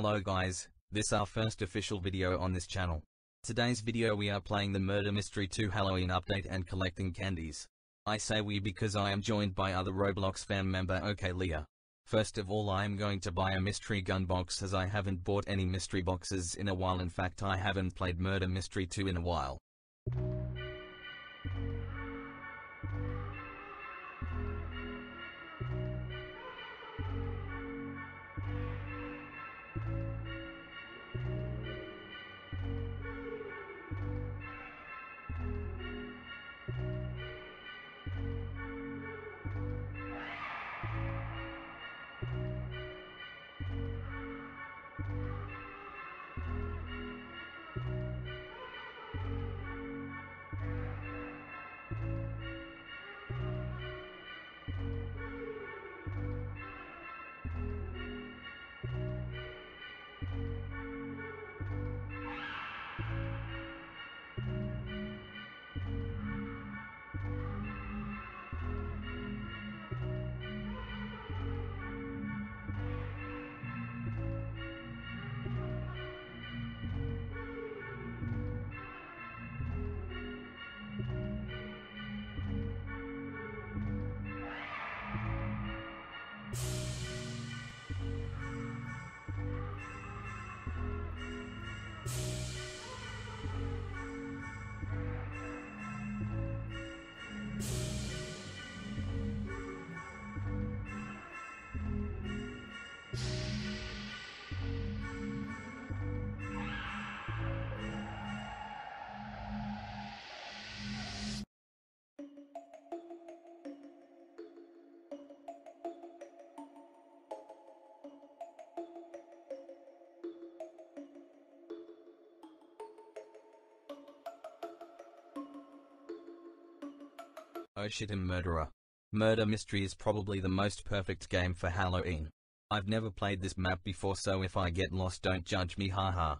Hello guys, this our first official video on this channel. Today's video we are playing the Murder Mystery 2 Halloween update and collecting candies. I say we because I am joined by other Roblox fan member OK Leah. First of all I am going to buy a mystery gun box as I haven't bought any mystery boxes in a while in fact I haven't played Murder Mystery 2 in a while. Oh shit I'm murderer. Murder Mystery is probably the most perfect game for Halloween. I've never played this map before so if I get lost don't judge me haha.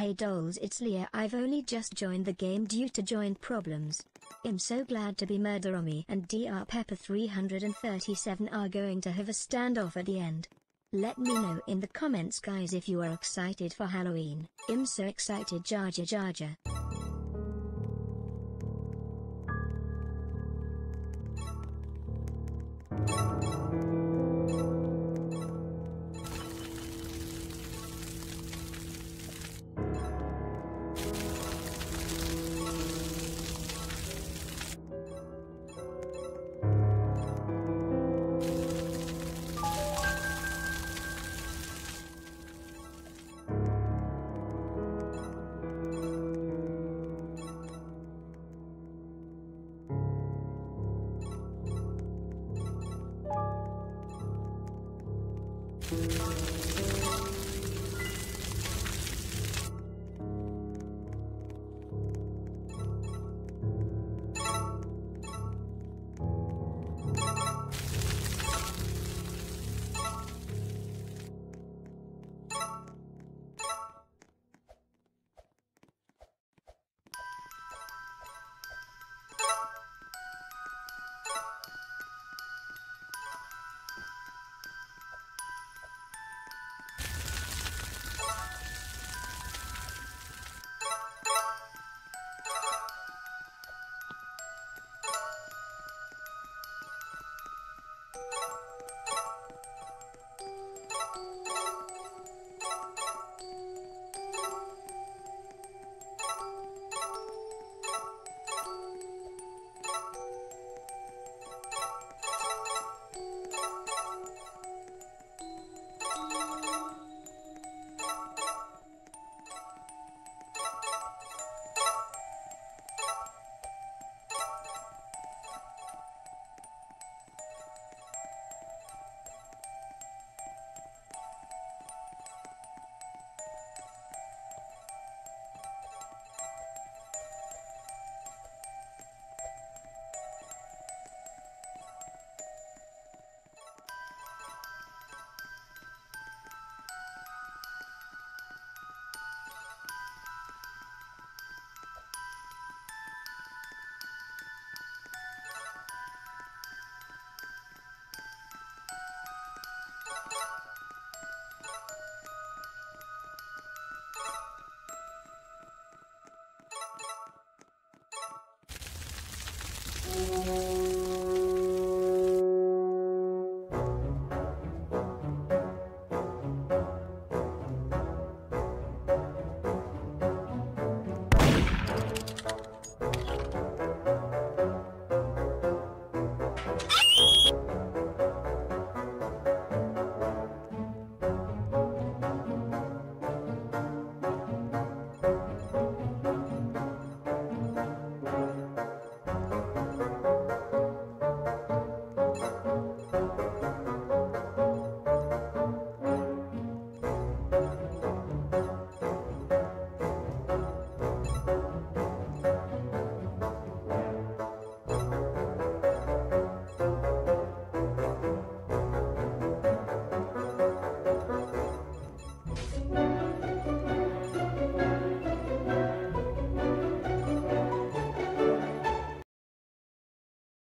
Hey dolls it's Leah I've only just joined the game due to joint problems. I'm so glad to be murder me and DR Pepper 337 are going to have a standoff at the end. Let me know in the comments guys if you are excited for Halloween. I'm so excited Jar Jar Jar Jar. Música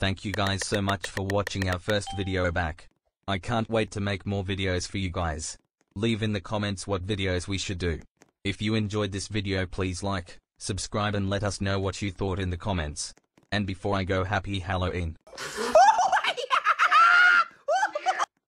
Thank you guys so much for watching our first video back. I can't wait to make more videos for you guys. Leave in the comments what videos we should do. If you enjoyed this video please like, subscribe and let us know what you thought in the comments. And before I go happy Halloween.